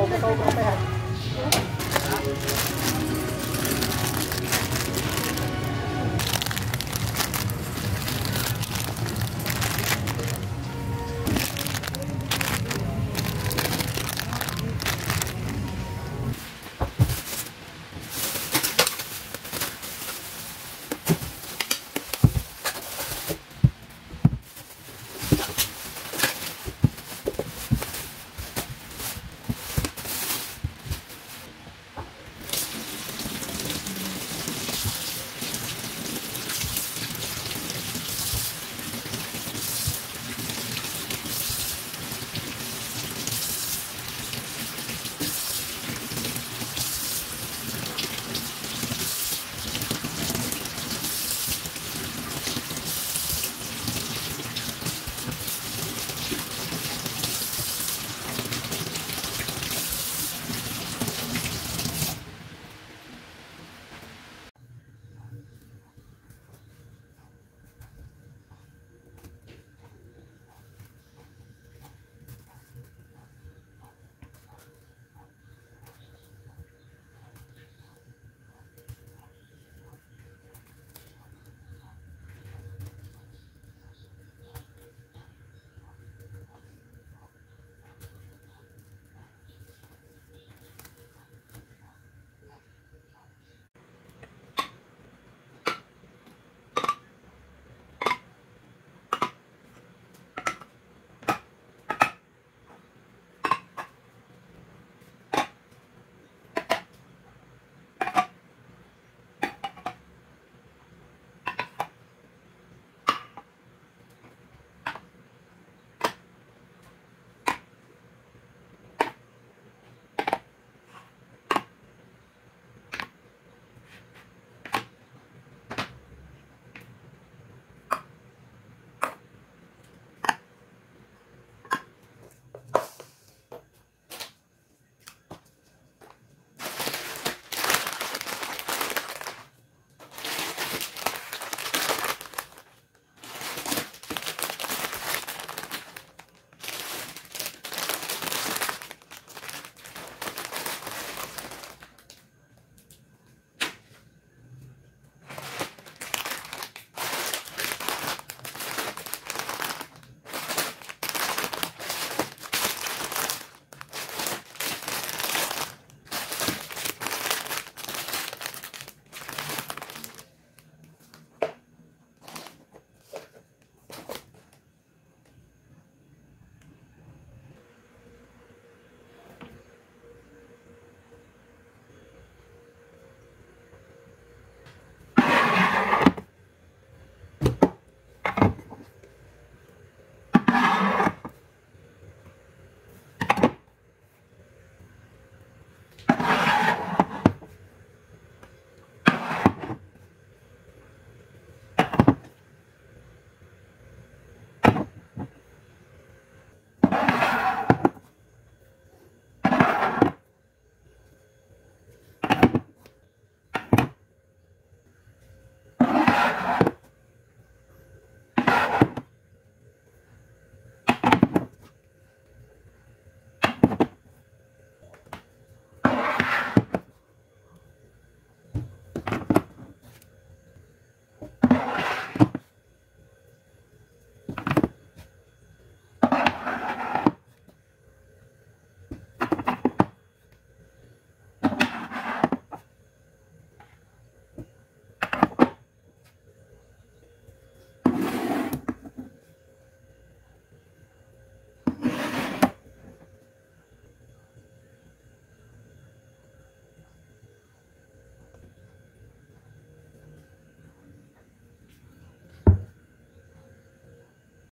câu câu câu cái này